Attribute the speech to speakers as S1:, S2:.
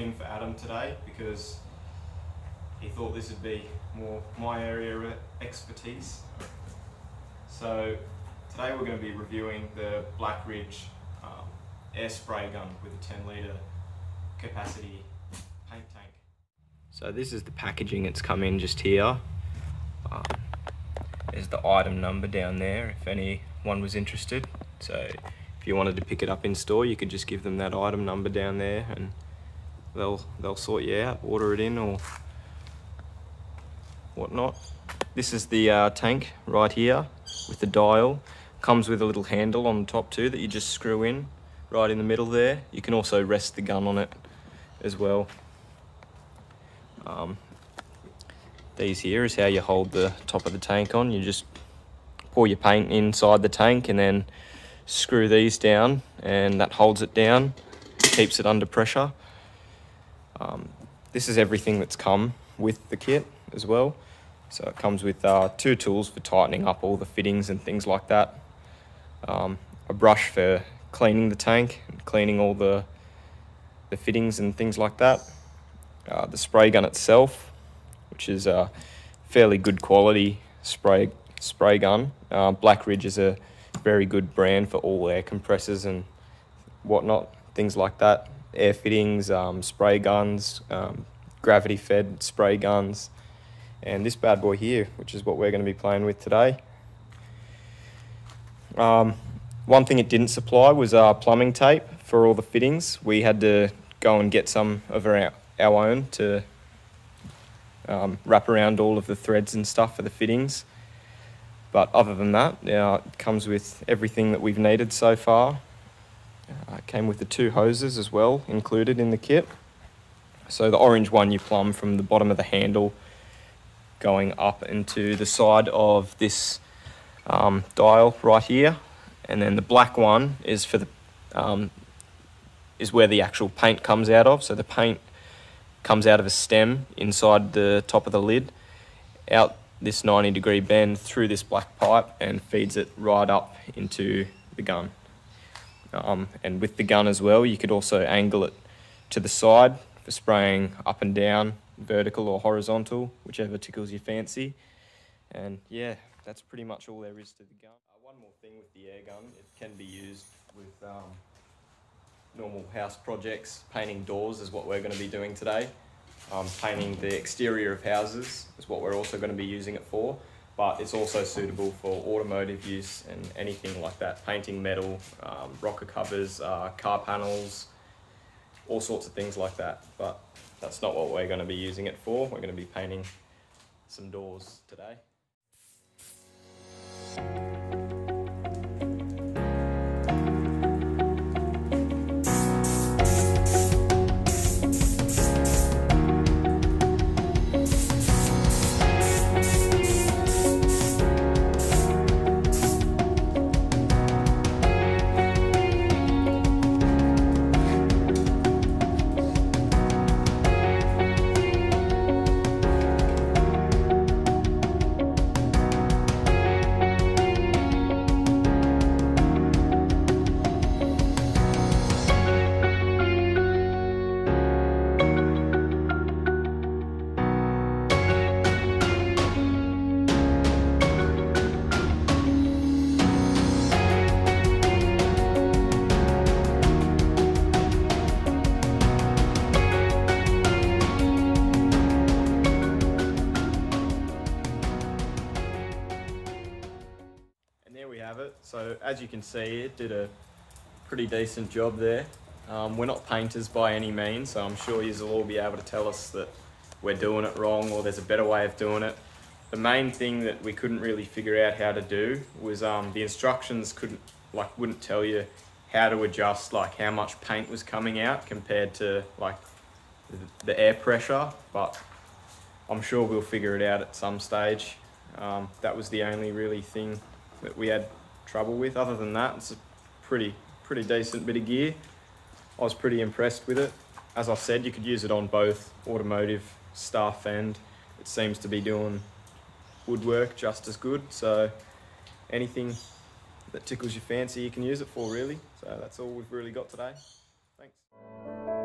S1: in for Adam today because he thought this would be more my area of expertise. So today we're going to be reviewing the Blackridge um, air spray gun with a 10 litre capacity paint tank. So this is the packaging it's come in just here. Um, there's the item number down there if anyone was interested. So you wanted to pick it up in store, you could just give them that item number down there and they'll they'll sort you out, order it in or whatnot. This is the uh, tank right here with the dial. Comes with a little handle on the top too that you just screw in right in the middle there. You can also rest the gun on it as well. Um, these here is how you hold the top of the tank on. You just pour your paint inside the tank and then screw these down and that holds it down, keeps it under pressure. Um, this is everything that's come with the kit as well. So it comes with uh, two tools for tightening up all the fittings and things like that. Um, a brush for cleaning the tank and cleaning all the, the fittings and things like that. Uh, the spray gun itself, which is a fairly good quality spray spray gun. Uh, Blackridge is a very good brand for all air compressors and whatnot, things like that. Air fittings, um, spray guns, um, gravity fed spray guns, and this bad boy here, which is what we're going to be playing with today. Um, one thing it didn't supply was uh, plumbing tape for all the fittings. We had to go and get some of our, our own to um, wrap around all of the threads and stuff for the fittings. But other than that, uh, it comes with everything that we've needed so far. Uh, it came with the two hoses as well included in the kit. So the orange one you plumb from the bottom of the handle going up into the side of this um, dial right here. And then the black one is for the um, is where the actual paint comes out of. So the paint comes out of a stem inside the top of the lid, out this 90 degree bend through this black pipe and feeds it right up into the gun. Um, and with the gun as well, you could also angle it to the side for spraying up and down, vertical or horizontal, whichever tickles your fancy. And yeah, that's pretty much all there is to the gun. Uh, one more thing with the air gun, it can be used with um, normal house projects. Painting doors is what we're going to be doing today. Um, painting the exterior of houses is what we're also going to be using it for, but it's also suitable for automotive use and anything like that. Painting metal, um, rocker covers, uh, car panels, all sorts of things like that. But that's not what we're going to be using it for. We're going to be painting some doors today. Have it. So as you can see, it did a pretty decent job there. Um, we're not painters by any means, so I'm sure you'll all be able to tell us that we're doing it wrong or there's a better way of doing it. The main thing that we couldn't really figure out how to do was um, the instructions couldn't, like, wouldn't tell you how to adjust, like, how much paint was coming out compared to, like, the air pressure, but I'm sure we'll figure it out at some stage. Um, that was the only really thing that we had trouble with. Other than that, it's a pretty, pretty decent bit of gear. I was pretty impressed with it. As I said, you could use it on both automotive stuff and it seems to be doing woodwork just as good. So anything that tickles your fancy, you can use it for really. So that's all we've really got today. Thanks.